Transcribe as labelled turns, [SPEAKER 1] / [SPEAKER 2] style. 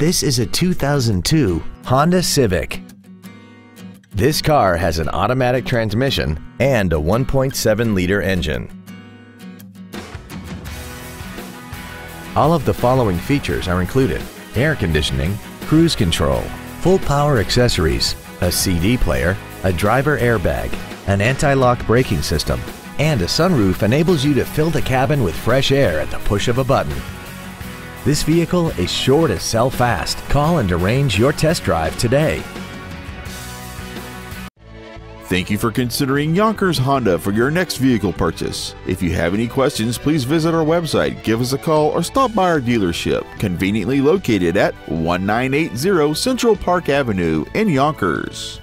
[SPEAKER 1] This is a 2002 Honda Civic. This car has an automatic transmission and a 1.7-liter engine. All of the following features are included. Air conditioning, cruise control, full power accessories, a CD player, a driver airbag, an anti-lock braking system, and a sunroof enables you to fill the cabin with fresh air at the push of a button. This vehicle is sure to sell fast. Call and arrange your test drive today.
[SPEAKER 2] Thank you for considering Yonkers Honda for your next vehicle purchase. If you have any questions, please visit our website, give us a call, or stop by our dealership, conveniently located at 1980 Central Park Avenue in Yonkers.